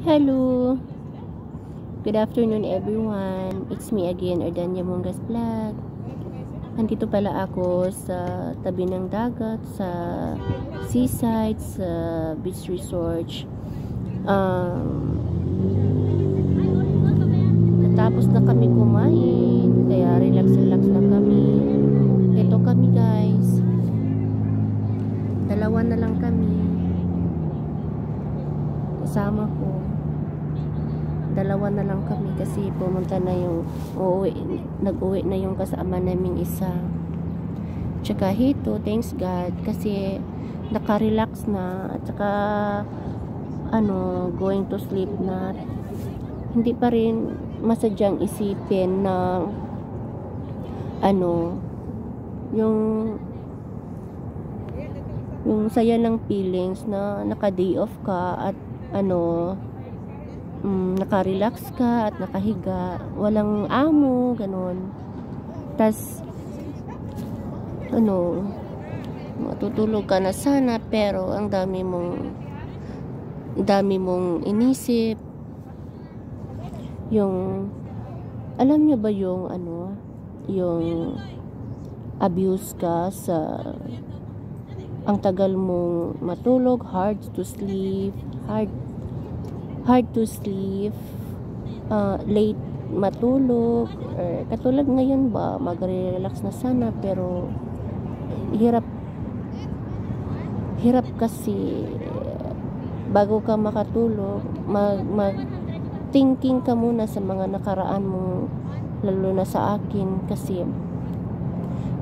Hello! Good afternoon everyone. It's me again, Ardanya Mungas Vlog. Nandito pala ako sa tabi ng dagat, sa seaside, sa beach resort. Um, natapos na kami kumain, kaya relax-relax na kami. Ito kami guys. Dalawa na lang kami. Kasama ko. Dalawa na lang kami kasi pumunta na yung uuwi, nag-uwi na yung kasama naming isa. Tsaka hito thanks God. Kasi nakarelax na. At saka ano going to sleep na. Hindi pa rin masadyang isipin na ano yung yung saya ng feelings na naka day off ka at ano um, naka-relax ka at nakahiga walang amo ganun. Tas ano matutulog ka na sana pero ang dami mong dami mong inisip. Yung alam niyo ba yung ano yung abuse ka sa ang tagal mong matulog hard to sleep hard hard to sleep, uh, late matulog, or katulad ngayon ba, magre-relax na sana, pero hirap, hirap kasi bago ka makatulog, mag, mag thinking ka muna sa mga nakaraan mo, lalo na sa akin, kasi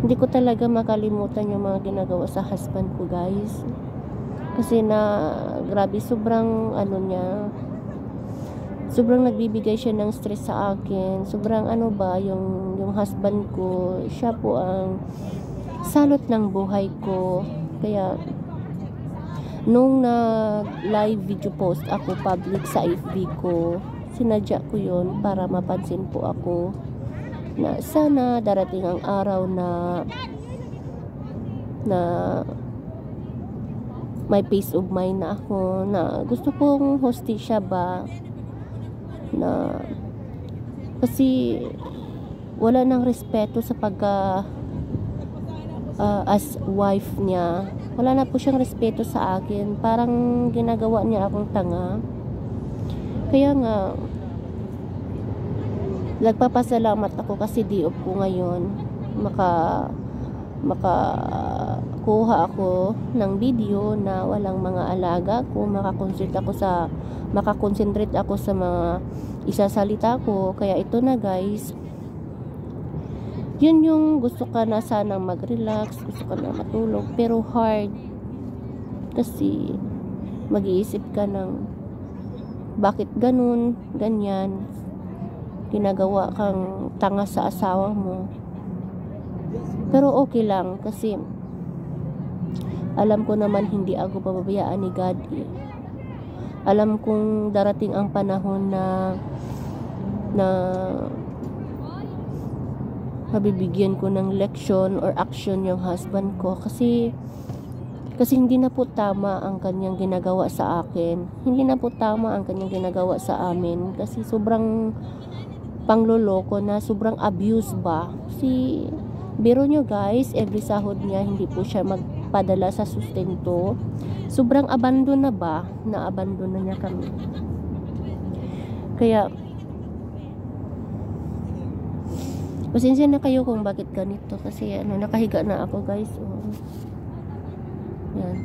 hindi ko talaga makalimutan yung mga ginagawa sa husband ko guys kasi na grabe sobrang ano niya sobrang nagbibigay siya ng stress sa akin. Sobrang ano ba yung yung husband ko siya po ang salot ng buhay ko. Kaya nung na live video post ako public sa FB ko sinadya ko yon para mapansin po ako na sana darating ang araw na na may peace of mind na ako na gusto kong hostisya ba? Na kasi wala nang respeto sa pagka uh, as wife niya. Wala na po siyang respeto sa akin. Parang ginagawa niya akong tanga. Kaya nga nagpapasalamat ako kasi di ko ngayon maka maka kuha ako ng video na walang mga alaga ko. Makakonsentrate ako sa makakonsentrate ako sa mga isasalita ko. Kaya ito na guys. Yun yung gusto ka na sanang mag-relax gusto ka na matulog pero hard. Kasi mag-iisip ka ng bakit ganun ganyan. Ginagawa kang tanga sa asawa mo. Pero okay lang kasi alam ko naman hindi ako pababayaan ni God eh. Alam kong darating ang panahon na na mabibigyan ko ng leksyon or action yung husband ko kasi kasi hindi na po tama ang kanyang ginagawa sa akin. Hindi na po tama ang kanyang ginagawa sa amin kasi sobrang pangloloko na sobrang abuse ba. Si biro nyo guys, every sahod niya hindi po siya mag padala sa sustento. Sobrang abandon na ba? Na-abandon na niya kami. Kaya, pasensya na kayo kung bakit ganito. Kasi ano, nakahiga na ako guys. Oh. Yan.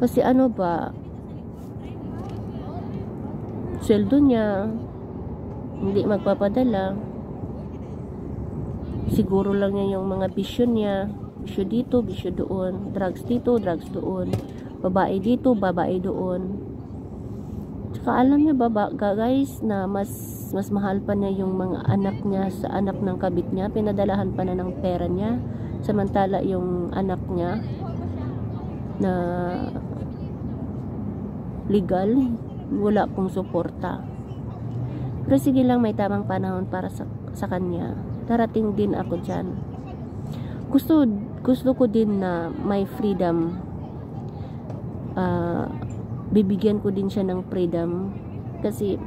Kasi ano ba, sweldo niya, hindi magpapadala. Siguro lang niya yung mga vision niya bisyo dito, bisyo doon, drugs dito, drugs doon, babae dito, babae doon. Tsaka alam niya baba, guys, na mas mas mahal pa niya yung mga anak niya sa anak ng kabit niya, pinadalahan pa na ng pera niya, samantala yung anak niya na legal, wala pong suporta. Pero sige lang, may tamang panahon para sa, sa kanya. Darating din ako dyan. Gusto gusto ko din na may freedom. Uh, bibigyan ko din siya ng freedom. Kasi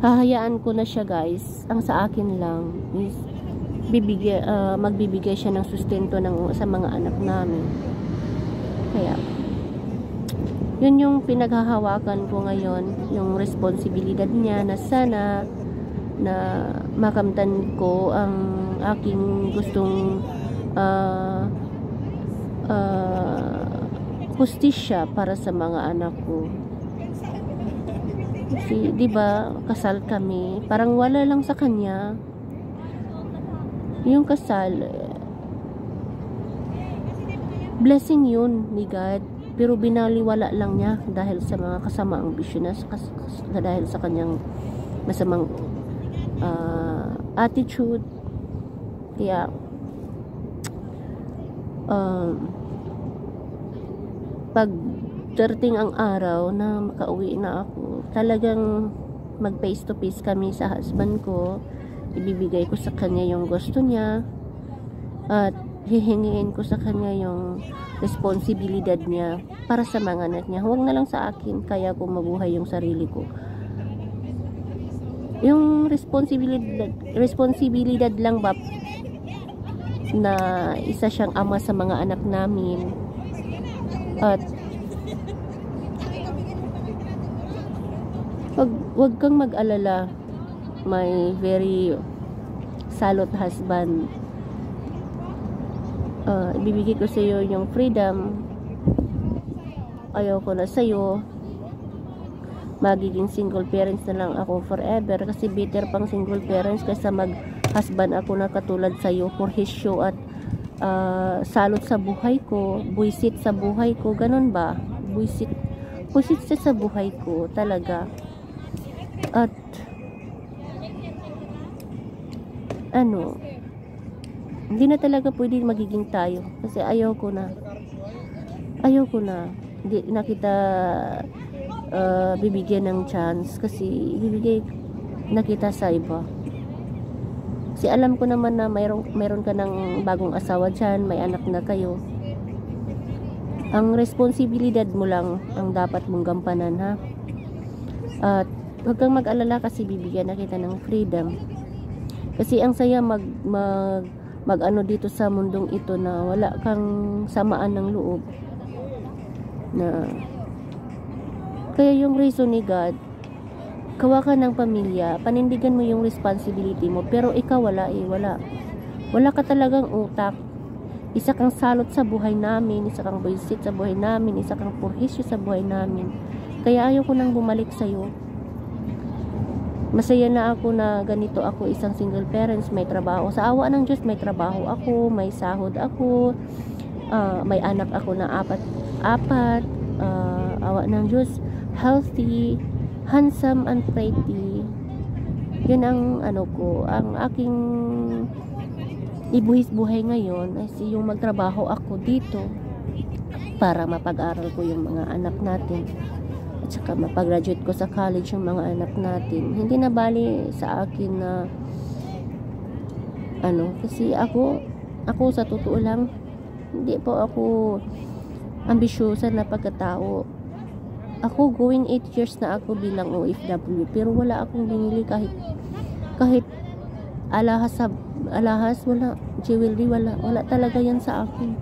hahayaan ko na siya guys. Ang sa akin lang is bibigay, uh, magbibigay siya ng sustento ng, sa mga anak namin. Kaya yun yung pinaghahawakan ko ngayon yung responsibilidad niya na sana na makamtan ko ang aking gustong uh, uh, hustisya para sa mga anak ko. Kasi, di ba, kasal kami, parang wala lang sa kanya. Yung kasal, blessing yun ni God. Pero binaliwala lang niya dahil sa mga kasamaang bisyo na, dahil sa kanyang masamang uh, attitude. Kaya, um, pag darating ang araw na makauwi na ako, talagang mag face to face kami sa husband ko. Ibibigay ko sa kanya yung gusto niya at hihingiin ko sa kanya yung responsibilidad niya para sa mga anak niya. Huwag na lang sa akin, kaya ko mabuhay yung sarili ko. Yung responsibilidad, responsibilidad lang ba na isa siyang ama sa mga anak namin? At wag, wag kang mag-alala my very salot husband. Uh, ibibigay ko sa iyo yung freedom. Ayaw ko na sa iyo magiging single parents na lang ako forever kasi better pang single parents kaysa mag husband ako na katulad sa iyo for his show at uh, salot sa buhay ko, buisit sa buhay ko, ganun ba? Buisit, buisit sa buhay ko, talaga. At, ano, hindi na talaga pwede magiging tayo. Kasi ayaw ko na. Ayaw na. Hindi na kita uh, bibigyan ng chance. Kasi bibigay na kita sa iba. Kasi alam ko naman na mayroon, mayroon ka ng bagong asawa dyan, may anak na kayo. Ang responsibilidad mo lang ang dapat mong gampanan ha. At huwag kang mag-alala kasi bibigyan na kita ng freedom. Kasi ang saya mag, mag, mag ano dito sa mundong ito na wala kang samaan ng loob. Na kaya yung reason ni God kawa ka ng pamilya, panindigan mo yung responsibility mo, pero ikaw wala eh, wala. Wala ka talagang utak. Isa kang salot sa buhay namin, isa kang buisit sa buhay namin, isa kang purhisyo sa buhay namin. Kaya ayaw ko nang bumalik sa'yo. Masaya na ako na ganito ako isang single parents, may trabaho. Sa awa ng Diyos, may trabaho ako, may sahod ako, uh, may anak ako na apat, apat, uh, awa ng Diyos, healthy, handsome and pretty. Yun ang ano ko ang aking ibuhis buhay ngayon ay yung magtrabaho ako dito para mapag-aral ko yung mga anak natin. At saka mapag-graduate ko sa college yung mga anak natin. Hindi na bali sa akin na ano kasi ako ako sa totoo lang hindi po ako ambisyosa na pagkatao ako going 8 years na ako bilang OFW pero wala akong binili kahit kahit alahas sa alahas wala. Jewelry wala. Wala talaga yan sa akin.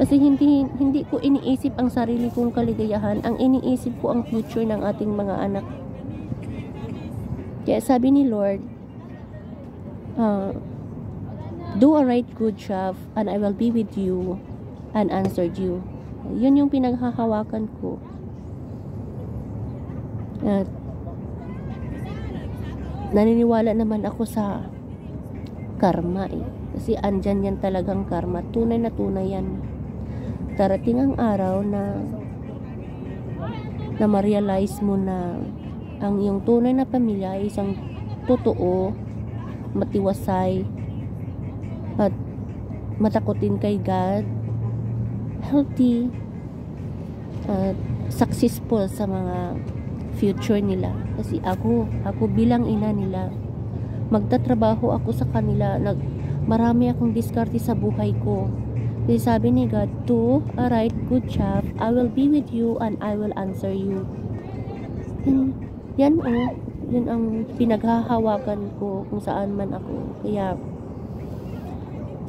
Kasi hindi hindi ko iniisip ang sarili kong kaligayahan. Ang iniisip ko ang future ng ating mga anak. Kaya sabi ni Lord uh, do a right good job and I will be with you and answered you. Yun yung pinaghahawakan ko at naniniwala naman ako sa karma eh. Kasi andyan yan talagang karma. Tunay na tunay yan. Darating ang araw na na ma-realize mo na ang iyong tunay na pamilya ay isang totoo, matiwasay, at matakotin kay God, healthy, at successful sa mga future nila kasi ako ako bilang ina nila magtatrabaho ako sa kanila nag marami akong diskarte sa buhay ko Kasi sabi ni God, Two, alright, good job. I will be with you and I will answer you. Yan, yan oh, yun ang pinaghahawakan ko kung saan man ako. Kaya,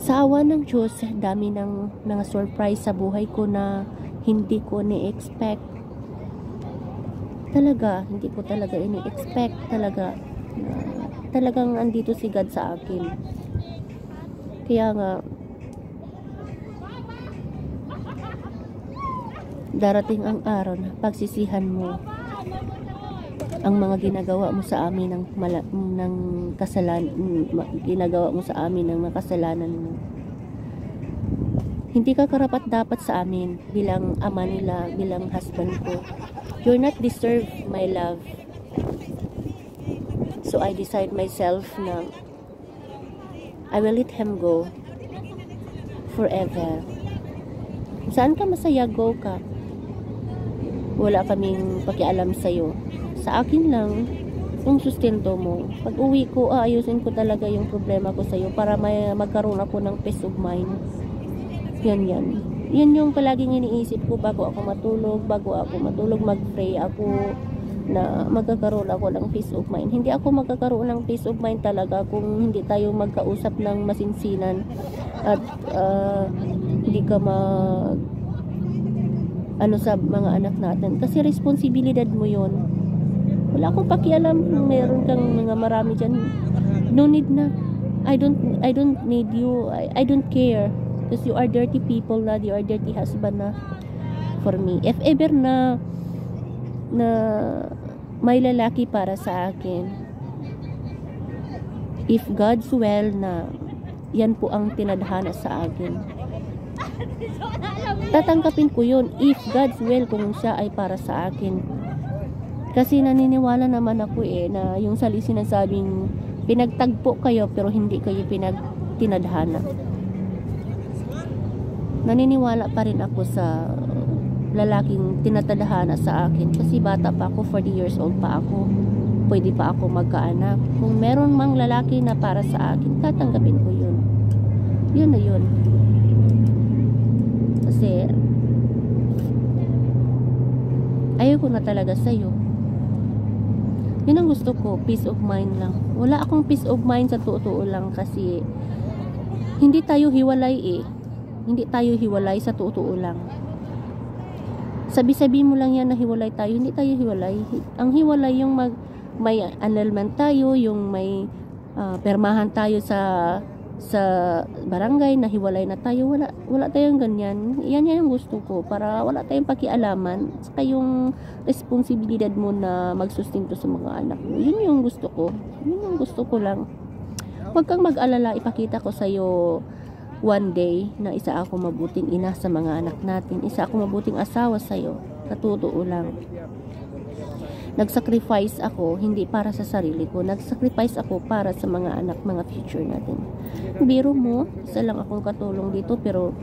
sa awa ng Diyos, dami ng mga surprise sa buhay ko na hindi ko ni-expect. Talaga, hindi ko talaga ini-expect talaga. Na, talagang andito si God sa akin. Kaya nga, darating ang araw na pagsisihan mo ang mga ginagawa mo sa amin ng ng kasalanan ginagawa mo sa amin ng mga kasalanan mo hindi ka karapat dapat sa amin bilang ama nila bilang husband ko. You're not deserve my love. So I decide myself na I will let him go forever. Saan ka masaya? Go ka. Wala kaming pakialam sa'yo. Sa akin lang yung sustento mo. Pag uwi ko, aayusin ko talaga yung problema ko sa'yo para may magkaroon ako ng peace of mind. Yan yan. Yan yung palaging iniisip ko bago ako matulog, bago ako matulog, mag-pray ako na magkakaroon ako ng peace of mind. Hindi ako magkakaroon ng peace of mind talaga kung hindi tayo magkausap ng masinsinan at uh, hindi ka mag ano sa mga anak natin. Kasi responsibilidad mo yon wala akong pakialam kung meron kang mga marami dyan. No need na. I don't I don't need you. I, I don't care because you are dirty people na you are dirty husband na for me. If ever na na may lalaki para sa akin if God's will na yan po ang tinadhana sa akin tatanggapin ko yun. If God's will kung siya ay para sa akin. Kasi naniniwala naman ako eh na yung sali sinasabing pinagtagpo kayo pero hindi kayo pinagtinadhana naniniwala pa rin ako sa lalaking tinatadhana sa akin. Kasi bata pa ako 40 years old pa ako. Pwede pa ako magkaanak. Kung meron mang lalaki na para sa akin tatanggapin ko yun. Yun na yun. Kasi ayoko na talaga sa'yo. Yun ang gusto ko peace of mind lang. Wala akong peace of mind sa totoo lang kasi hindi tayo hiwalay eh hindi tayo hiwalay sa totoo lang. Sabi-sabi mo lang yan na hiwalay tayo. Hindi tayo hiwalay. Ang hiwalay yung mag may annulment tayo yung may uh, permahan tayo sa sa barangay na hiwalay na tayo. Wala wala tayong ganyan. Yan yan yung gusto ko para wala tayong pakialaman. Sa yung responsibilidad mo na magsustinto sa mga anak mo. Yun yung gusto ko. Yun yung gusto ko lang. Huwag kang mag-alala ipakita ko sa iyo one day na isa ako mabuting ina sa mga anak natin isa ako mabuting asawa sa iyo katotoo lang. Nagsacrifice ako hindi para sa sarili ko nagsacrifice ako para sa mga anak mga future natin. Biro mo isa lang akong katulong dito pero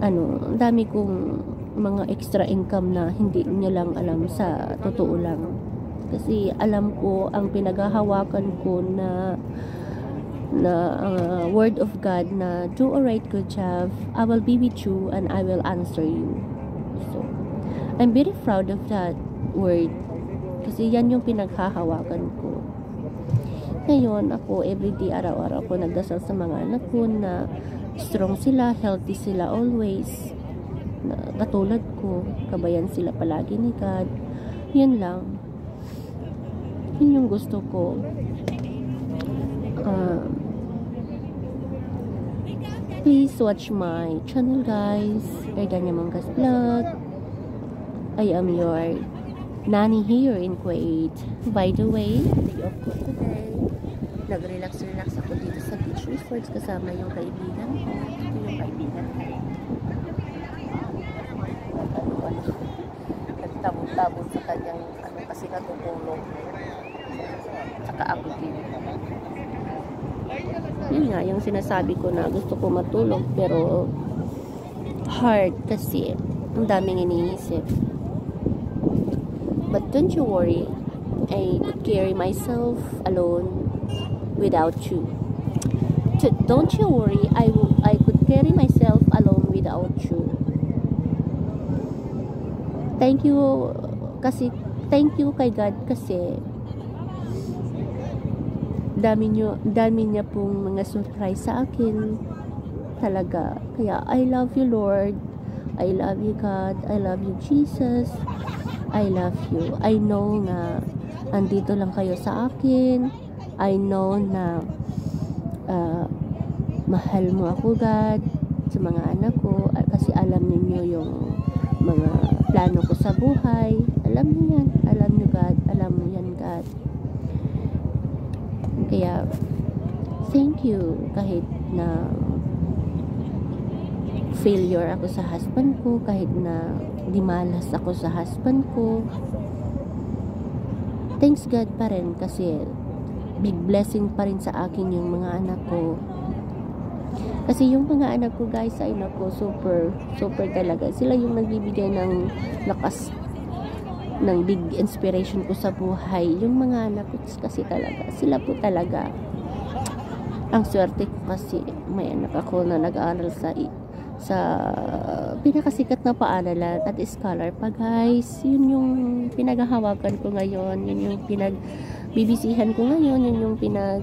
ano dami kong mga extra income na hindi niya lang alam sa totoo lang. Kasi alam ko ang pinaghahawakan ko na na uh, word of God na do a right good job I will be with you and I will answer you so I'm very proud of that word. Kasi yan yung pinaghahawakan ko. Ngayon, ako everyday, araw-araw ko nagdasal sa mga anak ko na strong sila, healthy sila always. Na, katulad ko, kabayan sila palagi ni God. Yun lang. Yun yung gusto ko. Um, please watch my channel guys. Erdanya Mangas Vlog. I am your Nani here in Kuwait. By the way, day off ko today. Nag-relax-relax ako dito sa beach resorts kasama yung kaibigan ko. Ito yung kaibigan ko. Nagtabon-tabon sa kanyang ano kasi natutulog. Saka ako din. Yun nga, yung sinasabi ko na gusto ko matulog pero hard kasi ang daming iniisip. But don't you worry, I could carry myself alone without you. Don't you worry, I, I could carry myself alone without you. Thank you kasi thank you kay God kasi dami nyo, dami niya pong mga surprise sa akin talaga. Kaya I love you Lord. I love you God. I love you Jesus. I love you. I know na andito lang kayo sa akin. I know na uh, mahal mo ako God sa mga anak ko ah, kasi alam niyo yung mga plano ko sa buhay. Alam niyo yan. Alam niyo God. Alam mo yan God. Kaya thank you kahit na failure ako sa husband ko kahit na di malas ako sa husband ko. Thanks God pa rin kasi big blessing pa rin sa akin yung mga anak ko. Kasi yung mga anak ko guys ay nako super super talaga. Sila yung nagbibigay ng lakas ng big inspiration ko sa buhay. Yung mga anak ko kasi talaga sila po talaga. Ang swerte ko kasi may anak ako na nag-aaral sa sa pinakasikat na paaralan at scholar pa guys. Yun yung pinaghahawakan ko ngayon yun yung pinag bibisihan ko ngayon yun yung pinag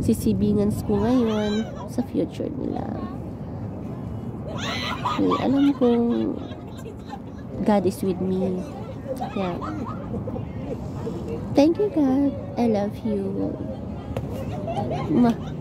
sisibingan ko ngayon sa future nila. Okay, alam kong God is with me yeah. Thank you God. I love you. Mwah.